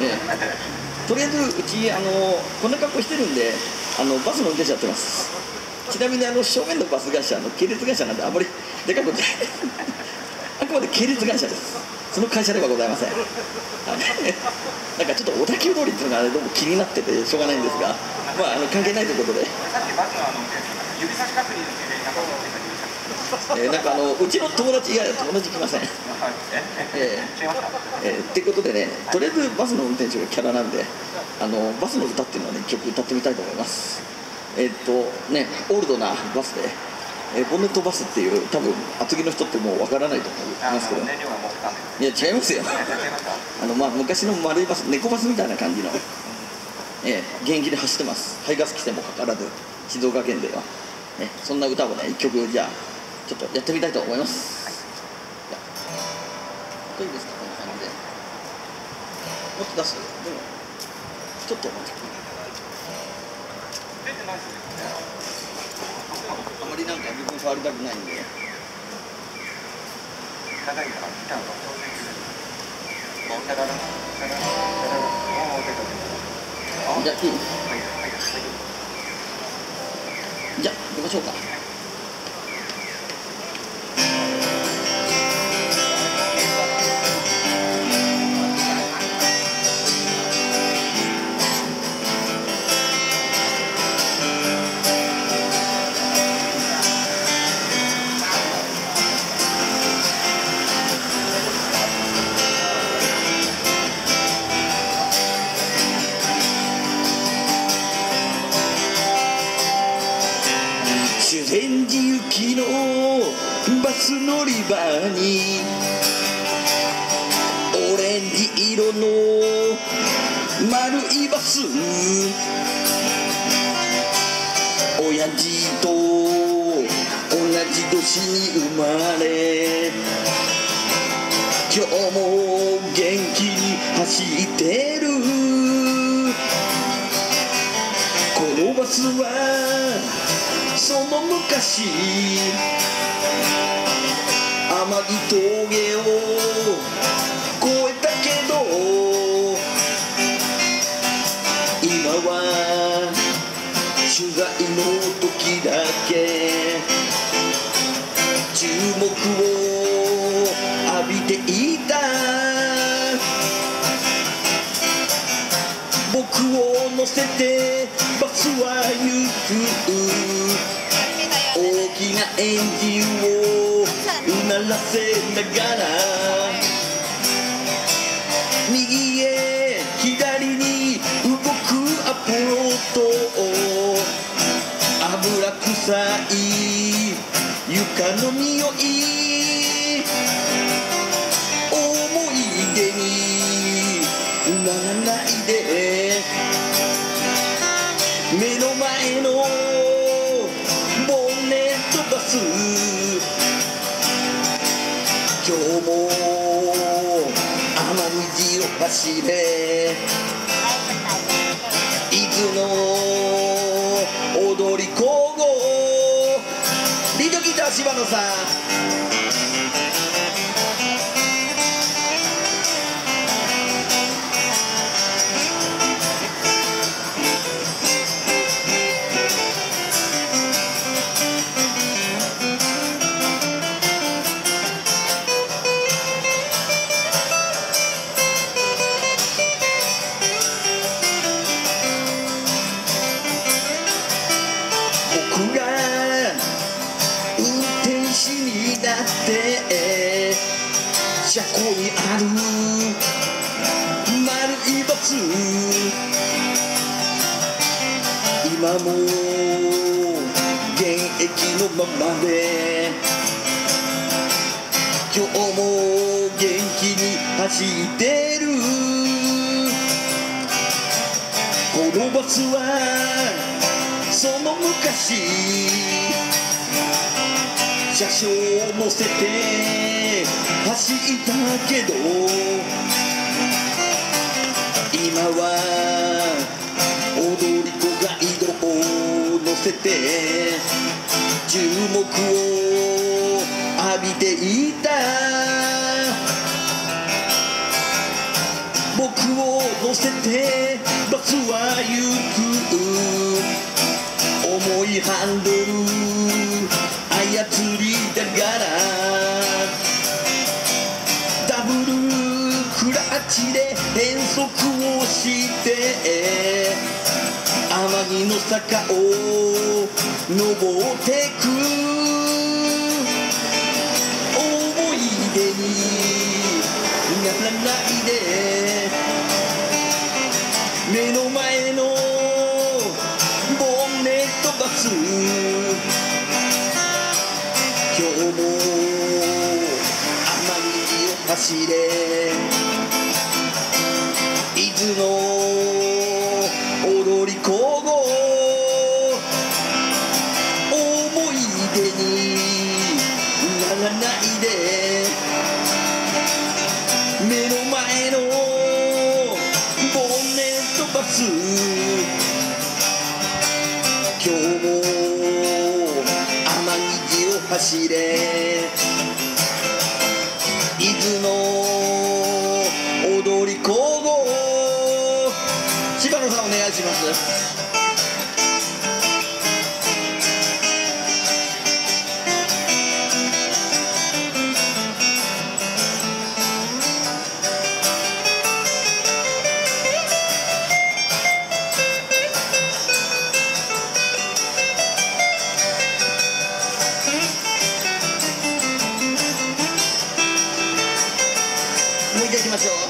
ええ。とりあえずうちあのこんな格好してるんであのバスの運転手やってます。ちなみにあの正面のバス会社の系列会社なんであんまりでかくて あくまで系列会社です。その会社ではございません、はい、なんかちょっと小田急通りっていうのがどうも気になっててしょうがないんですがまああの関係ないということで。さっきバスのあの指差し確認の手で中をえーなんかあのうちの友達以外は友達来ません、はい。え違いましたーえ。ーってことでねとりあえずバスの運転手がキャラなんであのバスの歌っていうのをね一曲歌ってみたいと思います。えーっとねオールドなバスで、えーボンネットバスっていう多分厚木の人ってもうわからないと思いあますけどいや違いますよ。あのまあ昔の丸いバス猫バスみたいな感じの、えー現役で走ってます。排ガス規制もかからず静岡県では、ね、そんな歌をね一曲じゃあちょっとやってみたいと思います、じゃあいいですかこんな感じでもっと出すでもちょっと待ってあまりなんか自分触りたくないんで長いから来たのが調整中ですもうチャララチャララチャララもう出た出たじゃあいいじゃあ行きましょうか修善寺行きのバス乗り場にオレンジ色の丸いバス。親父と同じ年に生まれ今日も元気に走ってる。このバスはその昔天城峠を越えたけど今は取材の時だけ注目を浴びていた。僕を乗せてバスは行く大きなエンジンをうならせながら右へ左に動くアプロート。油臭い床の匂い。今日も天虹を走れ。伊豆の踊り子号リードギター柴野さん。車庫にある丸いバス今も現役のままで今日も元気に走ってるこのバスはその昔車掌を乗せて走ったけど今は踊り子ガイドを乗せて注目を浴びていた。僕を乗せてバスは行く。重いハンドル変速をして天城の坂を登ってく思い出にならないで。目の前のボンネットバス。今日も天城を走れます今日も天城を走れ。伊豆の踊り子を。柴野さんお願いします。きましょう。